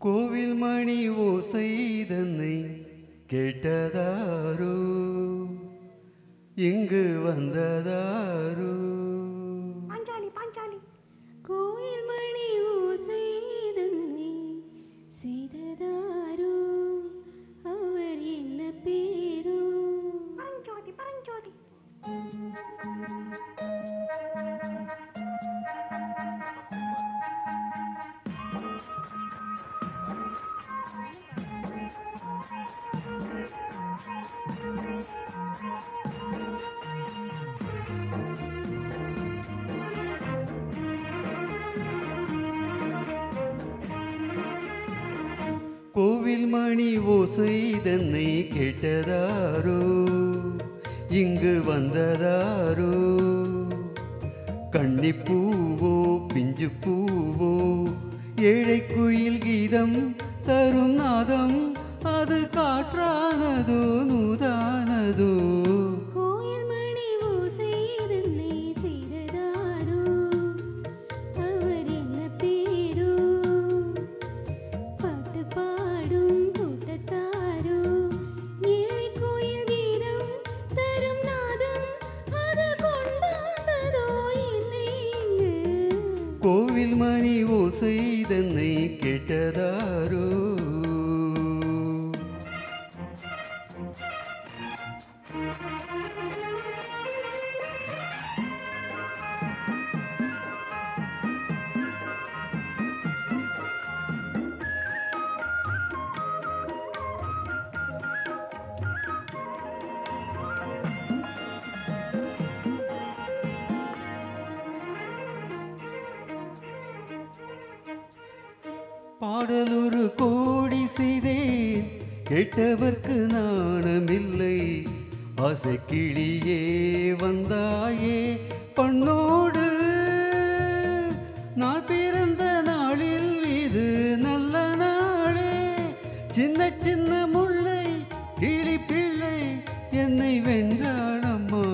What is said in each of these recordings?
கோவில் மணி ஓசை தன்னை கேட்டதாரோ? இங்கு வந்ததாரோ? கோவில் மணி ஓசை தன்னை கேட்டதாரோ? இங்கு வந்ததாரோ? கன்னிப்பூவோ பிஞ்சு பூவோ ஏழை குயில் கீதம் தரும் நாதம் கோவில் மணி ஓசை தன்னை கேட்டதாரோ? பாடலொரு கோடி செய்தேன். கேட்டவர்க்கு நாணமில்லை ஆசை கிளியே வந்தாயே. பண்ணோடு நான் பிறந்த நாளில் இது நல்ல நாளே. சின்ன சின்ன முல்லை கிளி பிள்ளை என்னை வென்றாளம்மா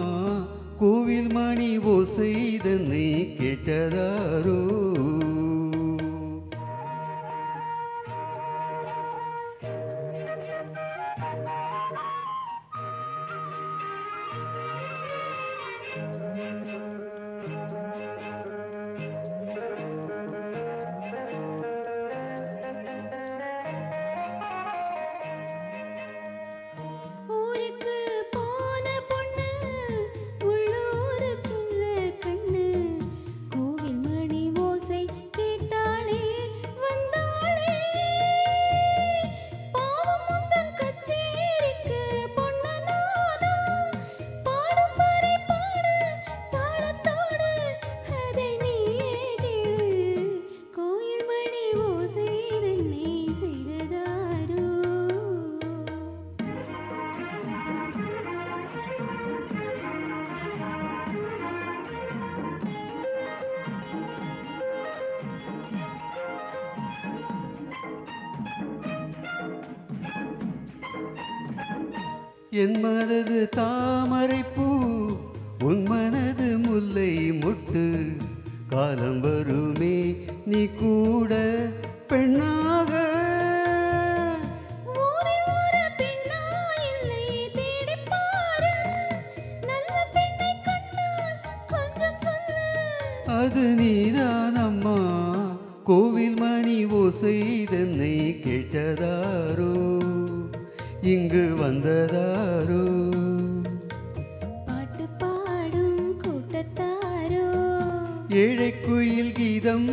கோவில் மணி ஓசை தன்னை கேட்டதாரோ? என் மனது தாமரை பூ உன் மனது முல்லை முட்டு. காலம் வருமே நீ கூட பெண்ணாக. அது நீதான் அம்மா. கோவில் மணி ஓசை தன்னை கேட்டதாரோ. இங்கு வந்ததாரோ? பாட்டு பாடும் கூட்டத்தாரோ? ஏழை குயில் கீதம்